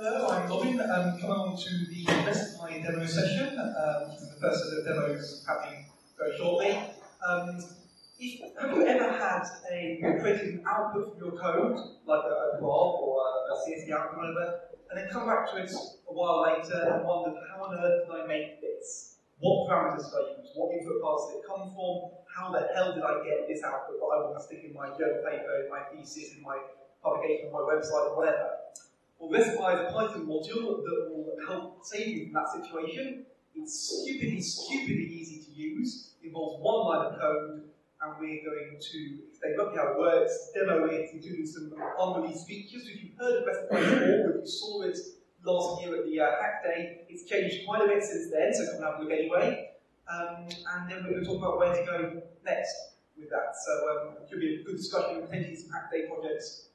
Hello, I'm Robin. Um, come on to the rest of my demo session. Um, the first of the demos happening very shortly. Um, if, have you ever had a created an output from your code, like a, a blob or a, a CSV output, whatever, and then come back to it a while later and wondered how on earth did I make this? What parameters did I use? What input paths did it come from? How the hell did I get this output that I want to stick in my journal paper, in my thesis, in my publication, on my website, whatever? Well, recipy is a Python module that will help save you from that situation. It's stupidly, stupidly easy to use. It involves one line of code, and we're going to explain roughly how it works, demo it, including some unreleased features. If you've heard of recipy before, if you saw it last year at the uh, Hack Day, it's changed quite a bit since then, so come and have a look anyway. Um, and then we're going to talk about where to go next with that. So um, it should be a good discussion, potentially some Hack Day projects